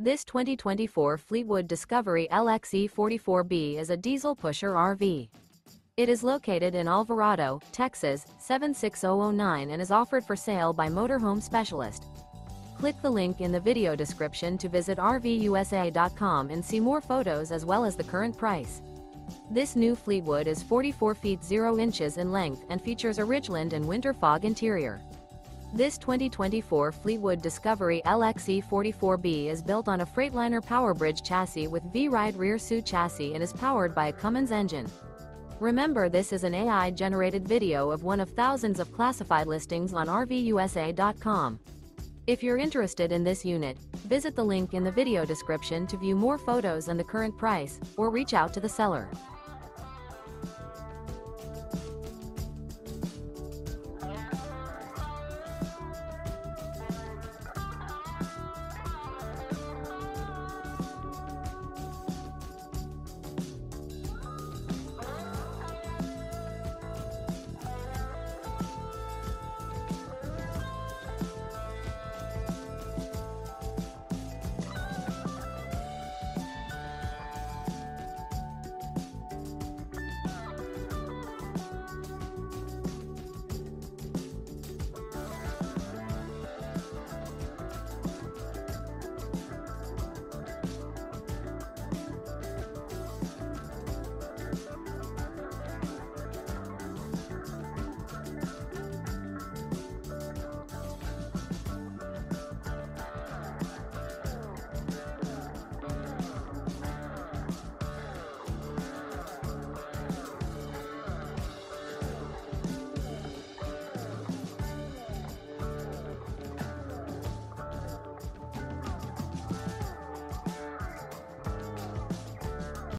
This 2024 Fleetwood Discovery LXE 44B is a diesel pusher RV. It is located in Alvarado, Texas 76009 and is offered for sale by Motorhome Specialist. Click the link in the video description to visit RVUSA.com and see more photos as well as the current price. This new Fleetwood is 44 feet 0 inches in length and features a Ridgeland and winter fog interior. This 2024 Fleetwood Discovery LXE 44B is built on a Freightliner PowerBridge chassis with V-Ride rear suit chassis and is powered by a Cummins engine. Remember this is an AI-generated video of one of thousands of classified listings on RVUSA.com. If you're interested in this unit, visit the link in the video description to view more photos and the current price, or reach out to the seller.